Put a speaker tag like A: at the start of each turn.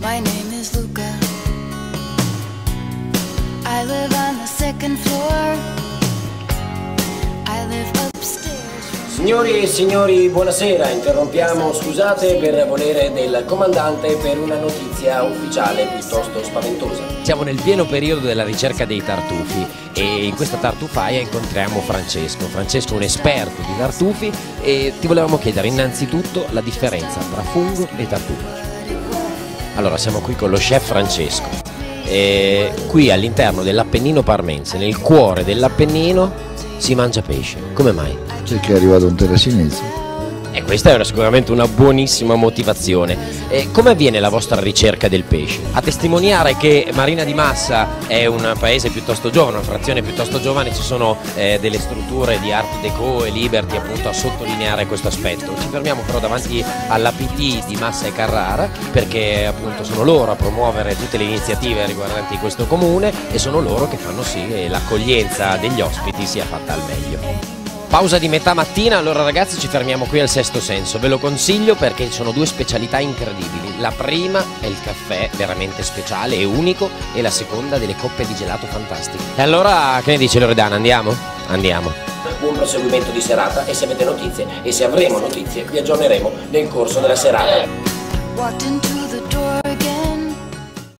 A: My name is Luca. I live on the second floor. I live upstairs.
B: Signori e signori, buonasera. Interrompiamo, scusate, per volere del comandante per una notizia ufficiale piuttosto spaventosa.
C: Siamo nel pieno periodo della ricerca dei tartufi e in questa tartufaia incontriamo Francesco. Francesco è un esperto di tartufi e ti volevamo chiedere innanzitutto la differenza tra fungo e tartufo. Allora, siamo qui con lo chef Francesco. E qui all'interno dell'Appennino parmense, nel cuore dell'Appennino, si mangia pesce. Come mai?
D: Perché è arrivato un terracinese.
C: E questa era sicuramente una buonissima motivazione. E come avviene la vostra ricerca del pesce? A testimoniare che Marina di Massa è un paese piuttosto giovane, una frazione piuttosto giovane, ci sono eh, delle strutture di Art Deco e Liberty appunto a sottolineare questo aspetto. Ci fermiamo però davanti all'APT di Massa e Carrara perché appunto sono loro a promuovere tutte le iniziative riguardanti questo comune e sono loro che fanno sì che l'accoglienza degli ospiti sia fatta al meglio. Pausa di metà mattina, allora ragazzi ci fermiamo qui al sesto senso, ve lo consiglio perché sono due specialità incredibili. La prima è il caffè veramente speciale e unico e la seconda delle coppe di gelato fantastiche. E allora che ne dice Loredana, andiamo? Andiamo.
B: Buon proseguimento di serata e se avete notizie e se avremo notizie vi aggiorneremo nel corso della serata.